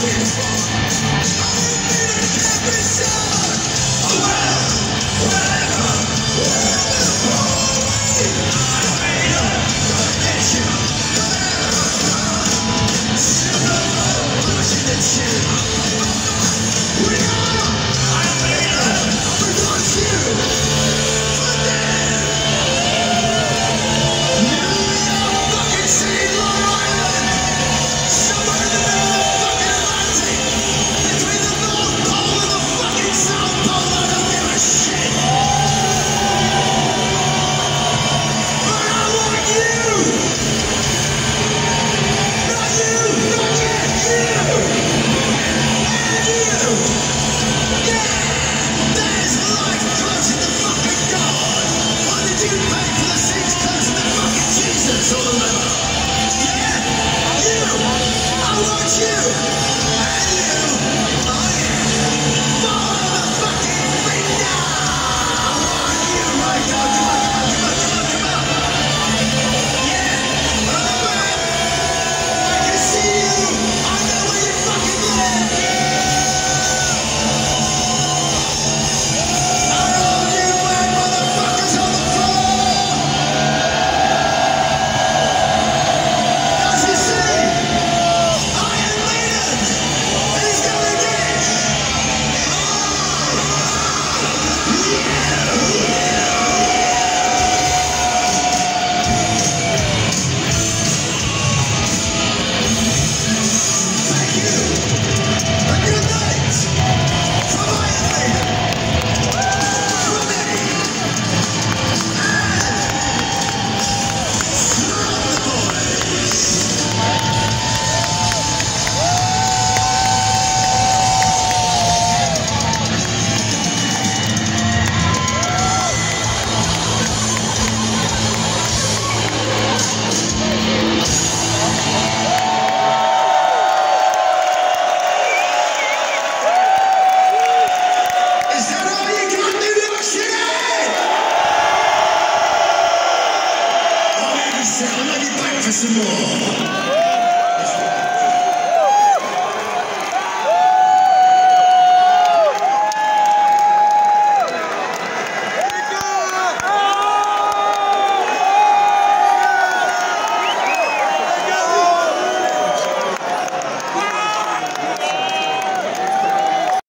Please for some more.